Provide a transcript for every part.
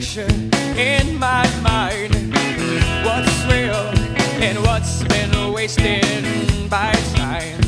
picture in my mind. What's real and what's been wasted by time.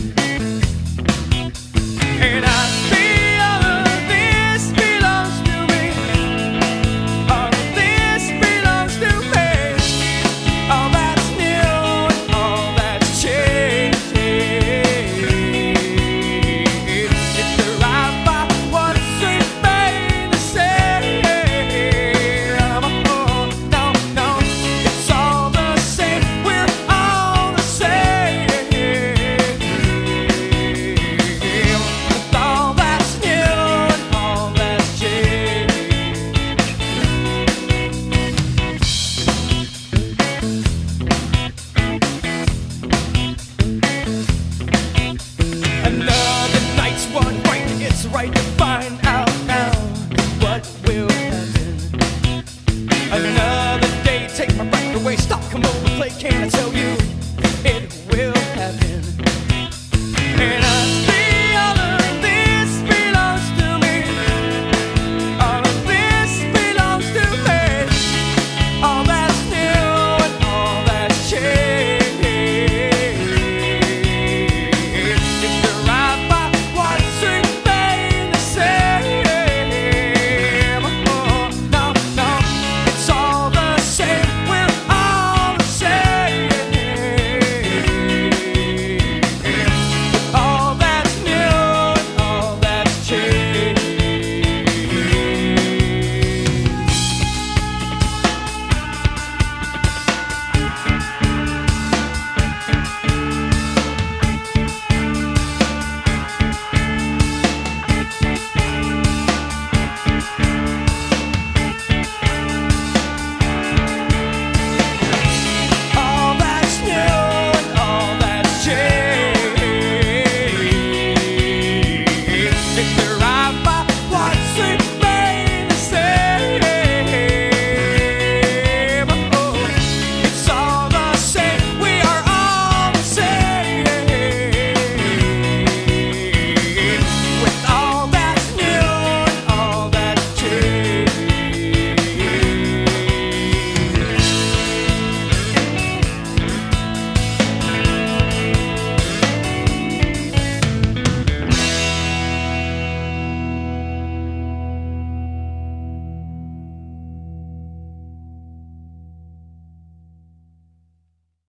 can I tell you? It will happen.